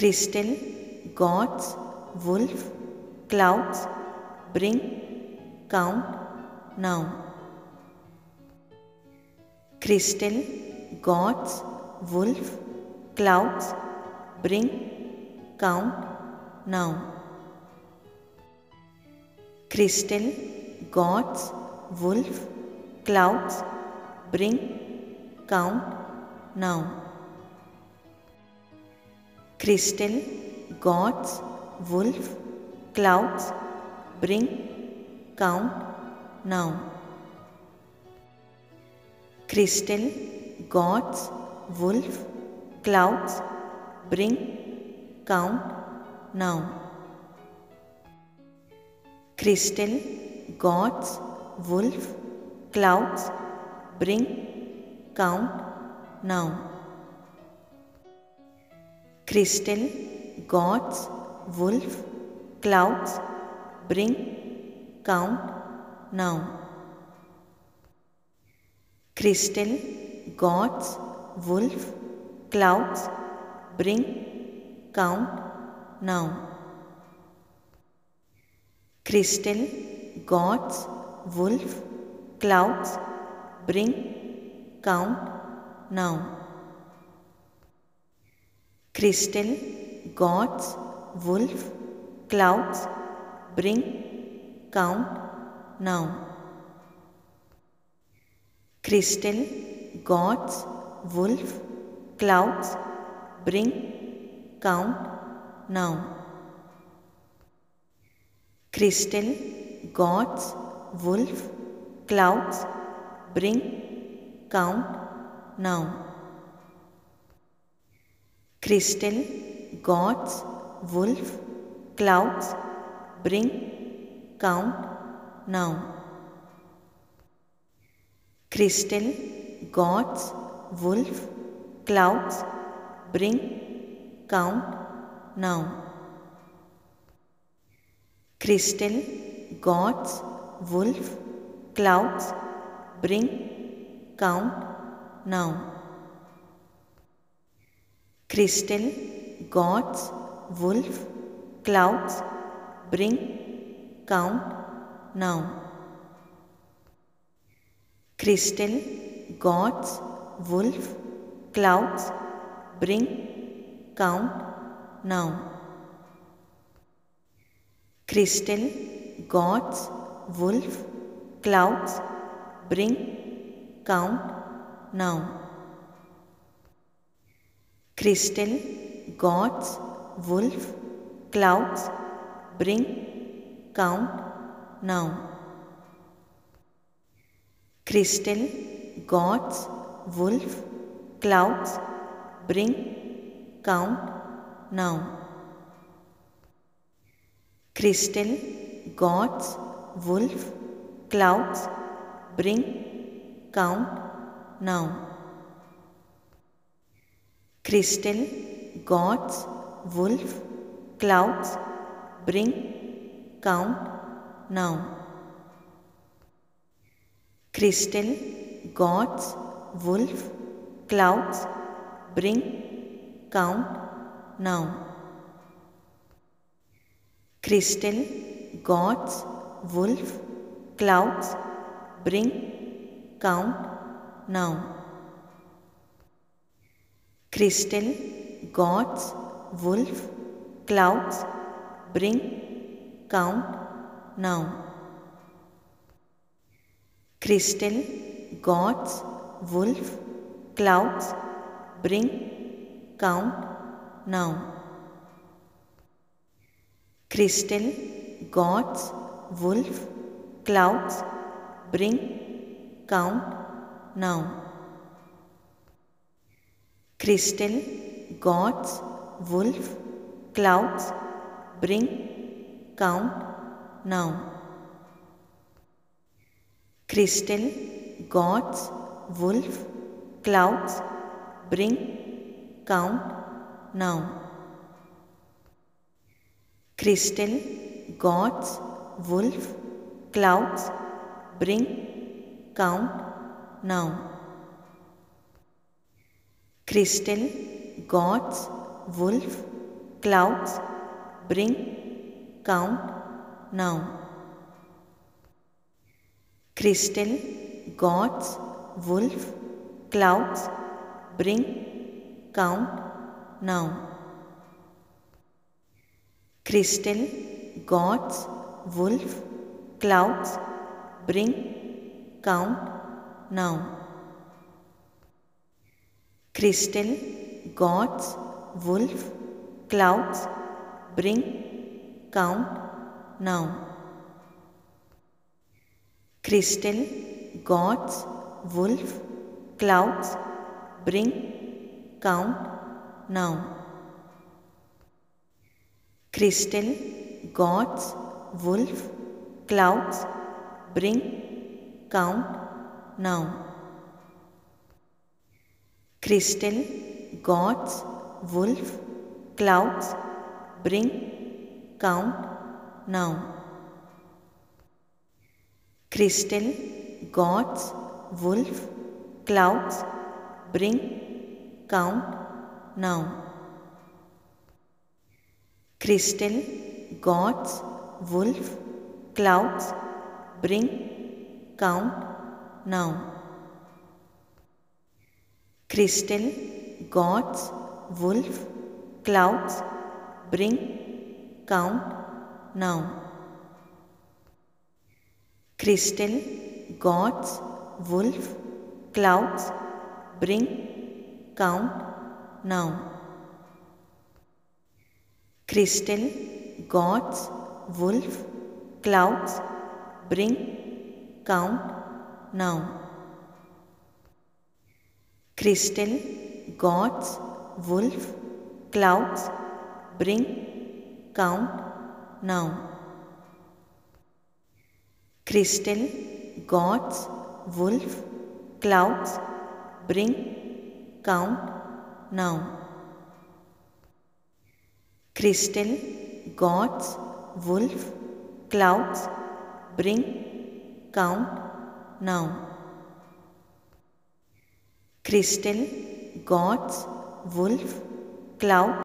crystal, gorse, wolf, clouds, bring, count, now. Crystal, gorse, wolf, clouds, bring, count, now. Crystal, gorse, wolf, clouds, bring, count, now. Crystal, gorse, wolf, clouds, bring, count, now. Crystal, gorse, wolf, clouds, bring, count, now. Crystal, gorse, wolf, clouds, bring, count, now. Crystal, gorse, wolf, clouds, bring, count, now. Crystal, gorse, wolf, clouds, bring, count, now. Crystal, gorse, wolf, clouds, bring, count, now. Crystal, gorse, wolf, clouds, bring, count, now. Crystal, gorse, wolf, clouds, bring, count, now. Crystal, gorse, wolf, clouds, bring, count, now. Crystal, gorse, wolf, clouds, bring, count, now. Crystal, gorse, wolf, clouds, bring, count, now. Crystal, gorse, wolf, clouds, bring, count, now. Crystal, gorse, wolf, clouds, bring, count, now. Crystal, gorse, wolf, clouds, bring, count, now. Crystal, gorse, wolf, clouds, bring, count, now. Crystal, gorse, wolf, clouds, bring, count, now. Crystal, gorse, wolf, clouds, bring, count, now. Crystal, gorse, wolf, clouds, bring, count, now. Crystal, gorse, wolf, clouds, bring, count, now. Crystal, gorse, wolf, clouds, bring, count, now. Crystal, gorse, wolf, clouds, bring, count, now. Crystal, gorse, wolf, clouds, bring, count, now. Crystal, gorse, wolf, clouds, bring, count, now. Crystal, gorse, wolf, clouds, bring, count, now. Crystal, gorse, wolf, clouds, bring, count, now. Crystal, gorse, wolf, clouds, bring, count, now. Crystal, gorse, wolf, clouds, bring, count, now. Crystal, gorse, wolf, clouds, bring, count, now. Crystal, gorse, wolf, clouds, bring, count, now. Crystal, gorse, wolf, clouds, bring, count, now. Crystal, gorse, wolf, clouds, bring, count, now. Crystal, gorse, wolf, clouds, bring, count, now. Crystal, gorse, wolf, clouds, bring, count, now. Crystal, gorse, wolf, clouds, bring, count, now. Crystal, gorse, wolf, clouds, bring, count, now. Crystal, gorse, wolf, clouds, bring, count, now. Crystal, gorse, wolf, clouds, bring, count, now. Crystal, gorse, wolf, clouds, bring, count, now. Crystal, gorse, wolf, clouds, bring, count, now. Crystal, gorse, wolf, clouds, bring, count, now. Crystal, gorse, wolf, clouds, bring, count, now. Crystal, gorse, wolf, clouds, bring, count, now. Crystal, gorse, wolf, cloud,